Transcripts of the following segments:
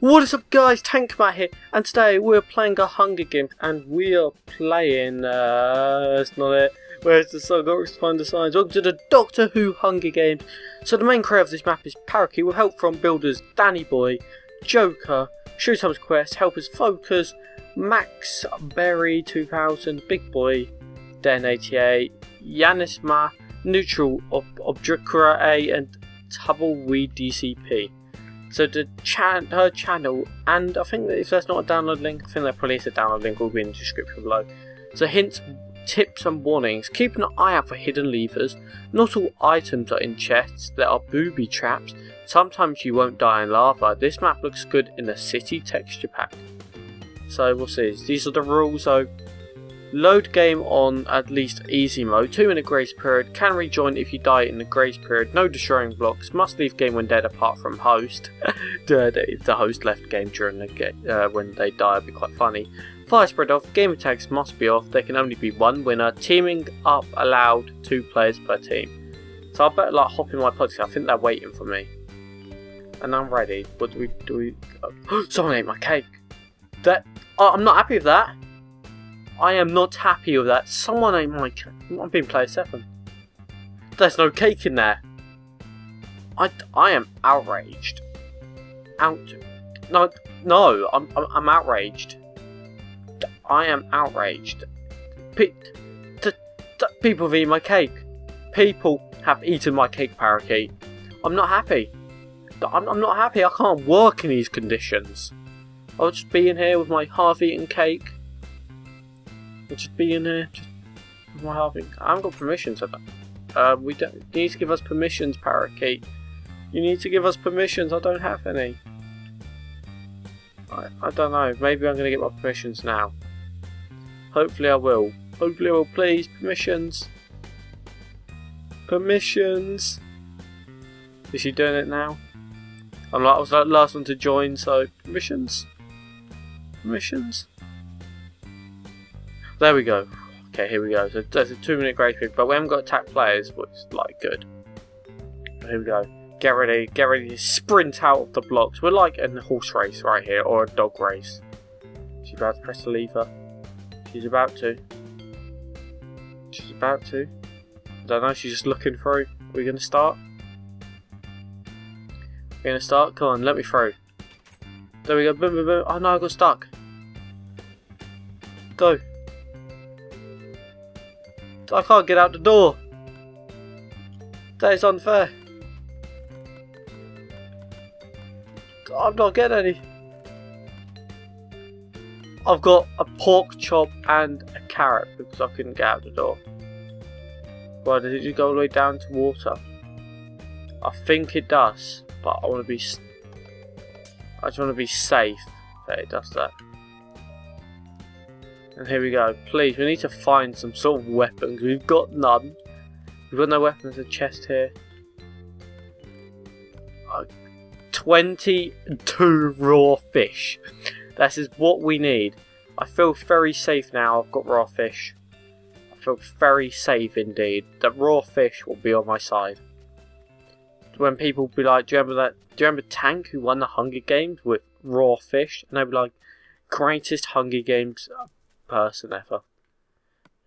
What is up guys, TankMatt here, and today we're playing a Hunger Games, and we are playing, uh, that's not it, where's the song, to find the signs, welcome to the Doctor Who Hunger Games. So the main creator of this map is Parakeet, with help from builders Danny Boy, Joker, Showtime's Quest, Helpers Focus, Max Berry 2000, Big Boy, Den 88, Yanis Ma, Neutral, Ob Obdricra A, and Tumbleweed DCP. So the chan her channel, and I think if there's not a download link, I think there probably is a download link will be in the description below. So hints, tips and warnings. Keep an eye out for hidden levers. Not all items are in chests. There are booby traps. Sometimes you won't die in lava. This map looks good in the city texture pack. So what's this? These are the rules. So Load game on at least easy mode, 2 minute grace period, can rejoin if you die in the grace period, no destroying blocks, must leave game when dead apart from host. if the host left game during the game, uh, when they die would be quite funny. Fire spread off, game attacks must be off, there can only be one winner, teaming up allowed, 2 players per team. So I better like hop in my podcast, I think they're waiting for me. And I'm ready. What do we do? We, oh, someone ate my cake. That oh, I'm not happy with that. I am not happy with that. Someone ate my cake. I'm being player 7. There's no cake in there. I, I am outraged. Out. No, no, I'm, I'm, I'm outraged. I am outraged. Pe people have eaten my cake. People have eaten my cake, parakeet. I'm not happy. I'm, I'm not happy. I can't work in these conditions. I'll just be in here with my half-eaten cake just be in here. Just what having. I haven't got permissions. for Uh, we don't you need to give us permissions, Parakeet. You need to give us permissions. I don't have any. I, I don't know. Maybe I'm going to get my permissions now. Hopefully I will. Hopefully I will. Please, permissions. Permissions. Is she doing it now? I'm like, I was the last one to join, so permissions. Permissions. There we go. Okay, here we go. So there's a two minute grace period, but we haven't got attack players, which is like good. Here we go. Get ready, get ready to sprint out of the blocks. We're like in a horse race right here, or a dog race. She's about to press the lever. She's about to. She's about to. I don't know, she's just looking through. Are we gonna start? We're gonna start? Come on, let me through. There we go. Boom, boom, boom. Oh no, I got stuck. Go. I can't get out the door. That is unfair. I'm not getting any. I've got a pork chop and a carrot because I couldn't get out the door. Well, it just go all the way down to water? I think it does, but I want to be. I just want to be safe that it does that. And here we go. Please, we need to find some sort of weapons. We've got none. We've got no weapons. A chest here. Uh, 22 raw fish. This is what we need. I feel very safe now. I've got raw fish. I feel very safe indeed. The raw fish will be on my side. When people be like, do you remember that? Do you remember Tank who won the Hunger Games with raw fish? And they'd be like, greatest Hunger Games person ever.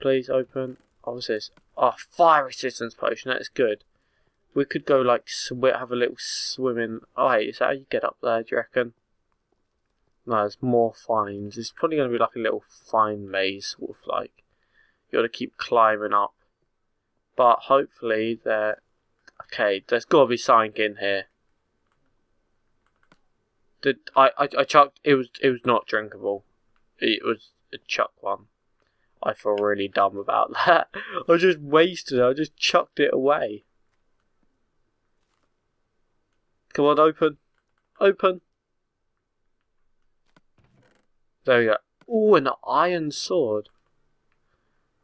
Please open. Oh, what's this? Oh, fire resistance potion. That's good. We could go like swim, have a little swimming. Oh, wait, is that how you get up there? Do you reckon? No, there's more fines. It's probably going to be like a little fine maze, sort of like you got to keep climbing up. But hopefully there. Okay, there's got to be something in here. Did I, I? I chucked. It was. It was not drinkable. It was chuck one. I feel really dumb about that. I just wasted it. I just chucked it away. Come on, open. Open. There we go. Oh, an iron sword.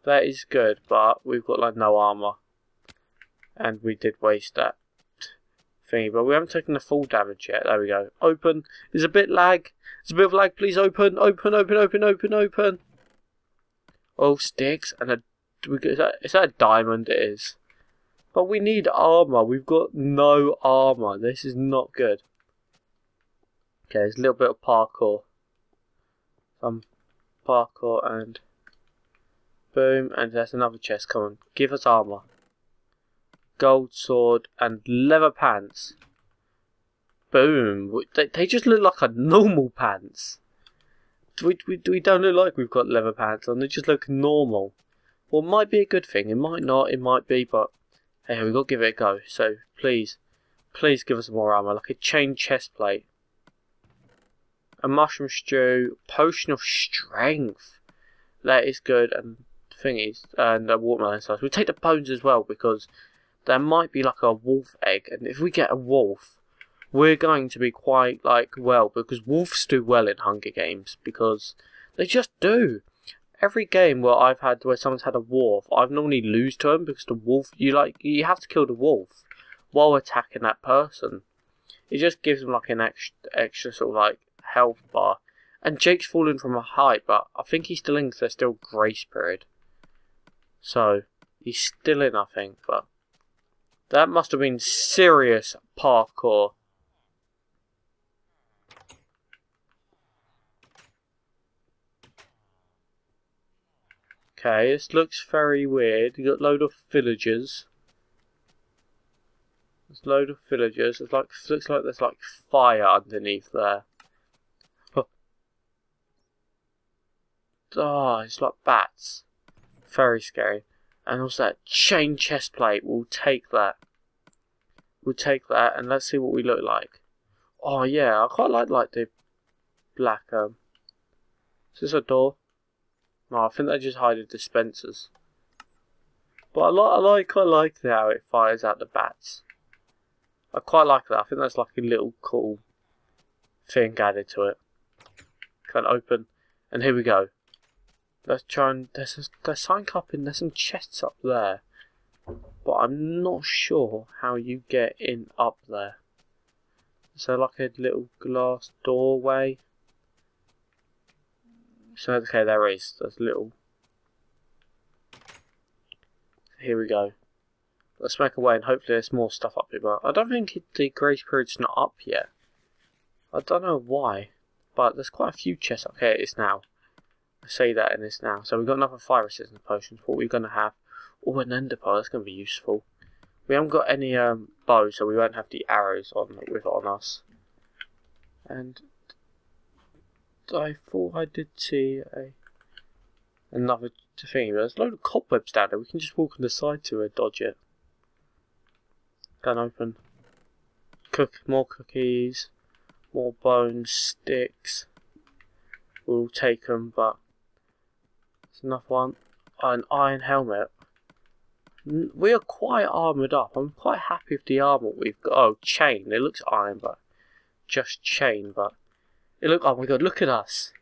That is good, but we've got like no armor. And we did waste that thingy, but we haven't taken the full damage yet. There we go. Open. There's a bit lag. There's a bit of lag. Please open. Open, open, open, open, open. Oh, sticks and a. Is that, is that a diamond? It is. But we need armor. We've got no armor. This is not good. Okay, there's a little bit of parkour. Some parkour and boom, and there's another chest. Come on, give us armor. Gold sword and leather pants. Boom. They, they just look like a normal pants. We, we, we don't look like we've got leather pants on. They just look normal. Well, it might be a good thing. It might not. It might be, but hey, we've got to give it a go. So please, please give us more armor. Like a chain chest plate. A mushroom stew. Potion of strength. That is good. And thingies. And a watermelon slice. We'll take the bones as well because there might be like a wolf egg. And if we get a wolf, we're going to be quite like well because wolves do well in Hunger Games because they just do. Every game where I've had where someone's had a wolf, I've normally lose to them because the wolf you like you have to kill the wolf while attacking that person. It just gives them like an extra extra sort of like health bar. And Jake's fallen from a height, but I think he's still in because there's still grace period. So he's still in, I think, but that must have been serious parkour. Okay, this looks very weird. You got a load of villagers. There's a load of villagers. It's like looks like there's like fire underneath there. Oh, it's like bats. Very scary. And also that chain chest plate. We'll take that. We'll take that and let's see what we look like. Oh yeah, I quite like like the black um. Is this a door? No, I think they just hide the dispensers. But I like, I like, I like how it fires out the bats. I quite like that. I think that's like a little cool thing added to it. Can open, and here we go. Let's try and there's there's something up in there's some chests up there, but I'm not sure how you get in up there. Is there like a little glass doorway? So okay, there is. There's little. Here we go. Let's make a way and hopefully there's more stuff up here. But I don't think it, the grace period's not up yet. I don't know why, but there's quite a few chests up here. It is now. Say that in this now. So we've got another fire resistance potions. What we're gonna have? Oh, an ender pearl. That's gonna be useful. We haven't got any um, bows, so we won't have the arrows on with it on us. And I thought I did see a another thing. There's a load of cobwebs down there. We can just walk on the side to uh, dodge it. Gun open. Cook more cookies, more bones, sticks. We'll take them, but there's another one. An iron helmet. We are quite armoured up. I'm quite happy with the armour we've got. Oh, chain. It looks iron, but just chain, but it look, oh my god, look at us.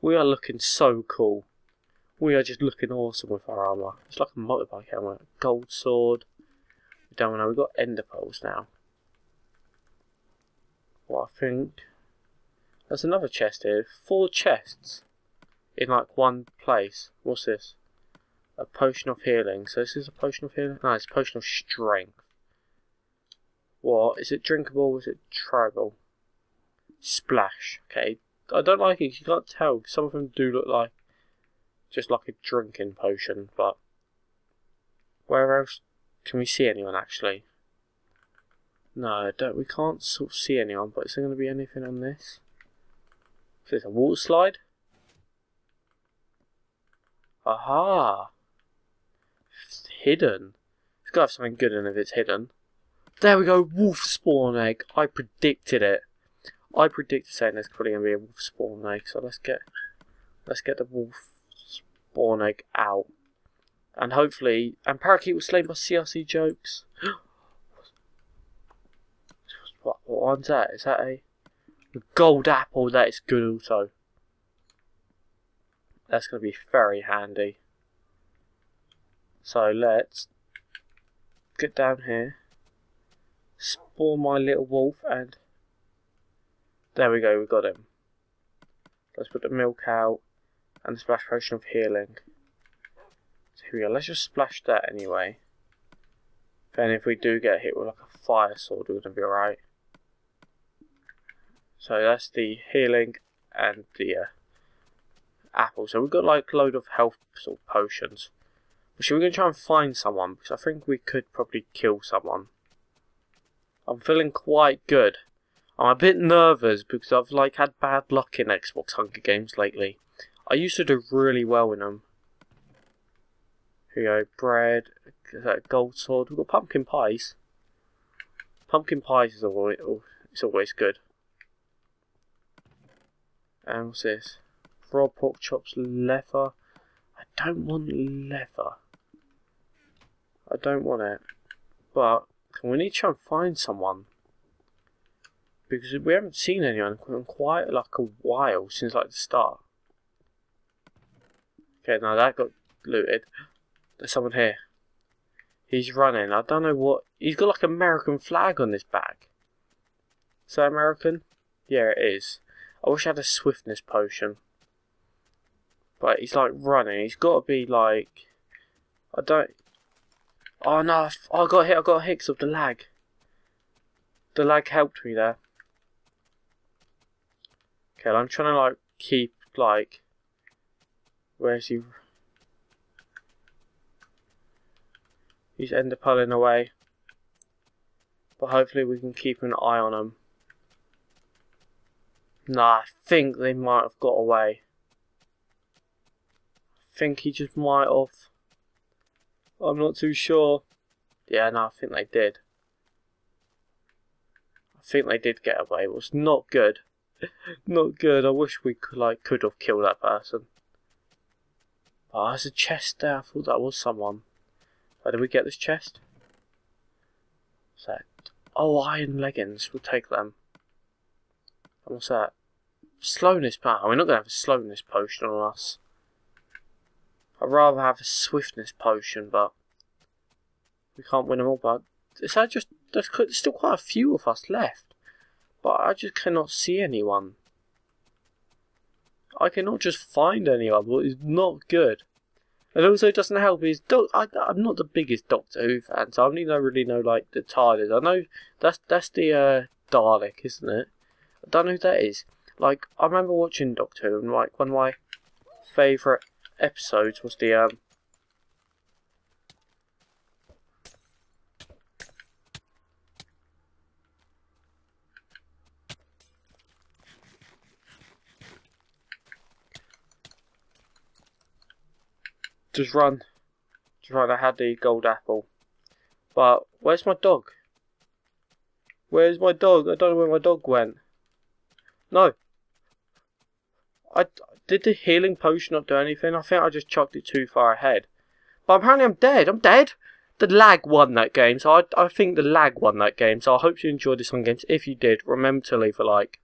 We are looking so cool. We are just looking awesome with our armour. It's like a motorbike helmet. Gold sword. We don't know, we've got ender pearls now. What I think. There's another chest here. Four chests. In like one place. What's this? A potion of healing. So this is a potion of healing? No, it's a potion of strength. What? Is it drinkable? Is it tribal? Splash. Okay. I don't like it. You can't tell. Some of them do look like just like a drinking potion, but where else can we see anyone actually? No, don't. We can't sort of see anyone. But is there going to be anything on this? Is this a water slide? Aha! It's hidden. It's got to have something good in it if it's hidden. There we go, wolf spawn egg. I predicted it. I predict saying there's probably gonna be a wolf spawn egg, so let's get let's get the wolf spawn egg out. And hopefully and Parakeet was slain by CRC jokes. what, what one's that? Is that a, a gold apple? That is good also. That's gonna be very handy. So let's get down here, spawn my little wolf and there we go, we got him. Let's put the milk out and the splash potion of healing. So here we go, let's just splash that anyway. Then if we do get hit with like a fire sword, we're going to be alright. So that's the healing and the uh, apple. So we've got like a load of health sort of potions. But should we go try and find someone? Because I think we could probably kill someone. I'm feeling quite good. I'm a bit nervous because I've like had bad luck in Xbox Hunger Games lately. I used to do really well in them. Here we go, bread, uh, gold sword. We've got pumpkin pies. Pumpkin pies is always, oh, it's always good. And what's this? Raw pork chops, leather. I don't want leather. I don't want it. But can we need to try and find someone because we haven't seen anyone in quite like a while since like the start. Okay, now that got looted. There's someone here. He's running. I don't know what. He's got like American flag on his back. Is that American? Yeah, it is. I wish I had a swiftness potion. But he's like running. He's got to be like. I don't. Oh no! I oh, got hit. I got hit of the lag. The lag helped me there. Okay, I'm trying to like keep like where's he he's ender pulling away but hopefully we can keep an eye on him nah I think they might have got away think he just might have I'm not too sure yeah no I think they did I think they did get away it was not good Not good. I wish we could like could have killed that person. Oh, there's a chest there. I thought that was someone. Where did we get this chest? What's that? Oh, iron leggings. We'll take them. And what's that? Slowness power. We're not going to have a slowness potion on us. I'd rather have a swiftness potion, but we can't win them all. But is just there's still quite a few of us left but I just cannot see anyone. I cannot just find anyone, but it's not good. And also, doesn't help is doc- I, am not the biggest Doctor Who fan, so I don't really know like the TARDIS. I know that's that's the uh, Dalek, isn't it? I don't know who that is. Like I remember watching Doctor Who, and like one of my favourite episodes was the um, Just run. Just run. I had the gold apple. But where's my dog? Where's my dog? I don't know where my dog went. No. I did the healing potion not do anything? I think I just chucked it too far ahead. But apparently I'm dead. I'm dead. The lag won that game, so I, I think the lag won that game. So I hope you enjoyed this on games. If you did, remember to leave a like.